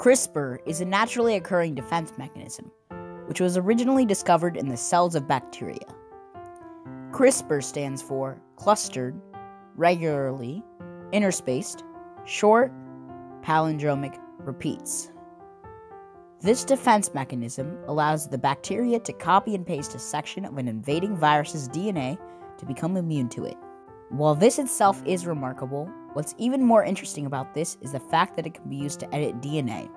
CRISPR is a naturally occurring defense mechanism, which was originally discovered in the cells of bacteria. CRISPR stands for clustered, regularly, interspaced, short, palindromic repeats. This defense mechanism allows the bacteria to copy and paste a section of an invading virus's DNA to become immune to it. While this itself is remarkable, what's even more interesting about this is the fact that it can be used to edit DNA.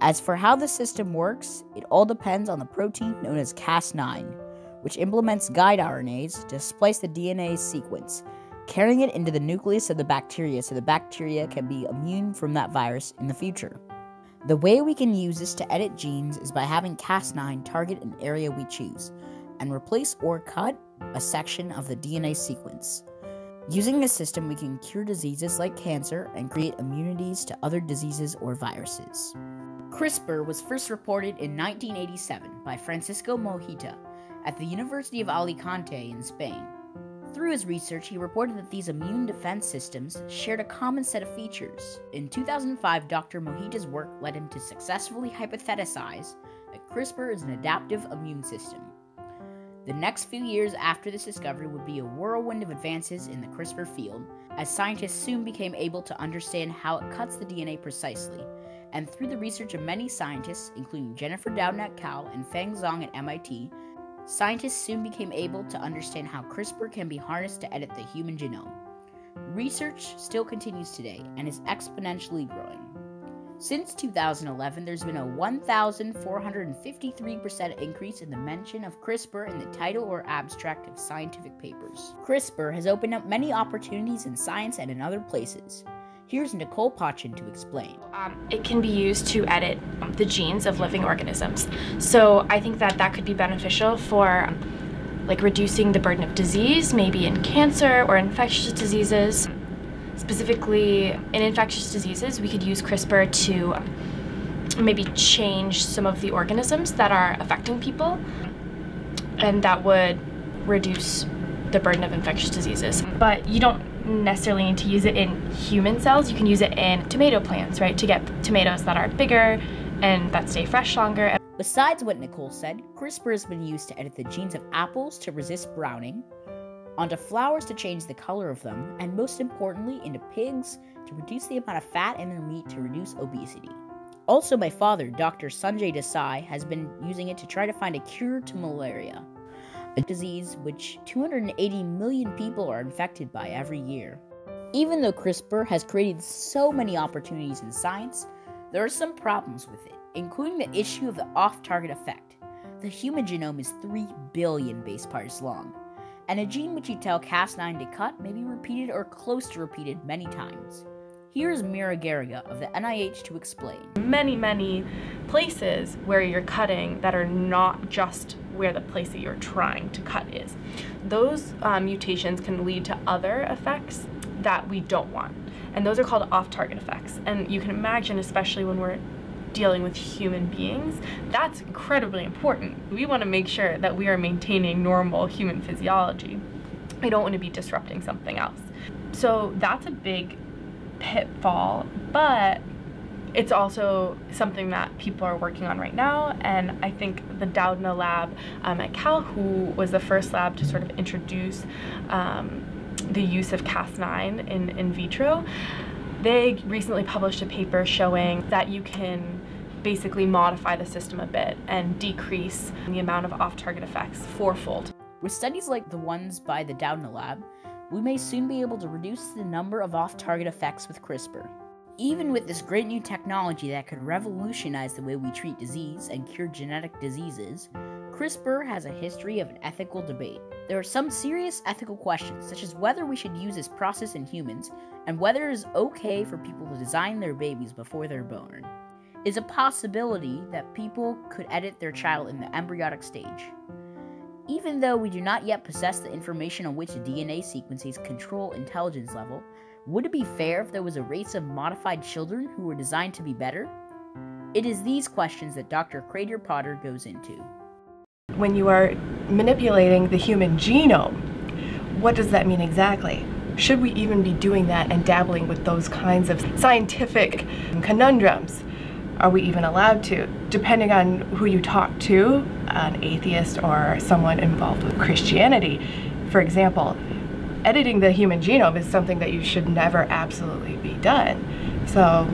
As for how the system works, it all depends on the protein known as Cas9, which implements guide RNAs to splice the DNA sequence, carrying it into the nucleus of the bacteria so the bacteria can be immune from that virus in the future. The way we can use this to edit genes is by having Cas9 target an area we choose and replace or cut a section of the DNA sequence. Using this system, we can cure diseases like cancer and create immunities to other diseases or viruses. CRISPR was first reported in 1987 by Francisco Mojica at the University of Alicante in Spain. Through his research, he reported that these immune defense systems shared a common set of features. In 2005, Dr. Mojica's work led him to successfully hypothesize that CRISPR is an adaptive immune system. The next few years after this discovery would be a whirlwind of advances in the CRISPR field, as scientists soon became able to understand how it cuts the DNA precisely. And through the research of many scientists, including Jennifer Doudna at Cal and Feng Zhang at MIT, Scientists soon became able to understand how CRISPR can be harnessed to edit the human genome. Research still continues today and is exponentially growing. Since 2011, there's been a 1,453% increase in the mention of CRISPR in the title or abstract of scientific papers. CRISPR has opened up many opportunities in science and in other places. Here's Nicole Pachin to explain. Um, it can be used to edit the genes of living organisms. So I think that that could be beneficial for like reducing the burden of disease, maybe in cancer or infectious diseases. Specifically, in infectious diseases, we could use CRISPR to maybe change some of the organisms that are affecting people, and that would reduce the burden of infectious diseases. But you don't necessarily need to use it in human cells. You can use it in tomato plants, right, to get tomatoes that are bigger and that stay fresh longer. Besides what Nicole said, CRISPR has been used to edit the genes of apples to resist browning, onto flowers to change the color of them, and most importantly, into pigs to reduce the amount of fat in their meat to reduce obesity. Also, my father, Dr. Sanjay Desai, has been using it to try to find a cure to malaria a disease which 280 million people are infected by every year. Even though CRISPR has created so many opportunities in science, there are some problems with it, including the issue of the off target effect. The human genome is 3 billion base pairs long, and a gene which you tell Cas9 to cut may be repeated or close to repeated many times. Here's Mira Garriga of the NIH to explain. Many, many places where you're cutting that are not just where the place that you're trying to cut is. Those um, mutations can lead to other effects that we don't want. And those are called off-target effects. And you can imagine, especially when we're dealing with human beings, that's incredibly important. We want to make sure that we are maintaining normal human physiology. We don't want to be disrupting something else. So that's a big pitfall, but it's also something that people are working on right now and i think the doudna lab um, at cal who was the first lab to sort of introduce um, the use of cas9 in in vitro they recently published a paper showing that you can basically modify the system a bit and decrease the amount of off-target effects fourfold. With studies like the ones by the doudna lab we may soon be able to reduce the number of off-target effects with crispr even with this great new technology that could revolutionize the way we treat disease and cure genetic diseases, CRISPR has a history of an ethical debate. There are some serious ethical questions, such as whether we should use this process in humans and whether it is okay for people to design their babies before they're born. Is a possibility that people could edit their child in the embryonic stage. Even though we do not yet possess the information on which DNA sequences control intelligence level, would it be fair if there was a race of modified children who were designed to be better? It is these questions that Dr. Crater Potter goes into. when you are manipulating the human genome, what does that mean exactly? Should we even be doing that and dabbling with those kinds of scientific conundrums? Are we even allowed to? Depending on who you talk to, an atheist or someone involved with Christianity, for example, editing the human genome is something that you should never absolutely be done. So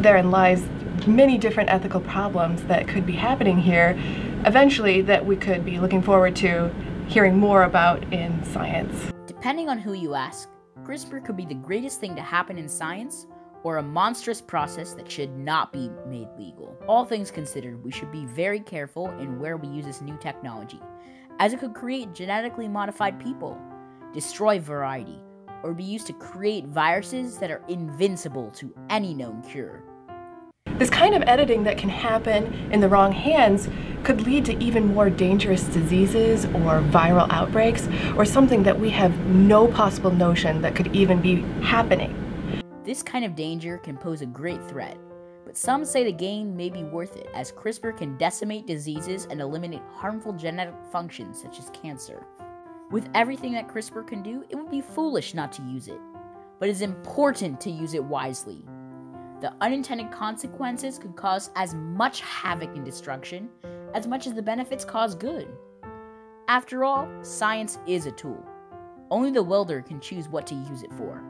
therein lies many different ethical problems that could be happening here eventually that we could be looking forward to hearing more about in science. Depending on who you ask, CRISPR could be the greatest thing to happen in science or a monstrous process that should not be made legal. All things considered, we should be very careful in where we use this new technology, as it could create genetically modified people, destroy variety, or be used to create viruses that are invincible to any known cure. This kind of editing that can happen in the wrong hands could lead to even more dangerous diseases or viral outbreaks, or something that we have no possible notion that could even be happening. This kind of danger can pose a great threat, but some say the gain may be worth it as CRISPR can decimate diseases and eliminate harmful genetic functions such as cancer. With everything that CRISPR can do, it would be foolish not to use it, but it's important to use it wisely the unintended consequences could cause as much havoc and destruction as much as the benefits cause good. After all, science is a tool. Only the wielder can choose what to use it for.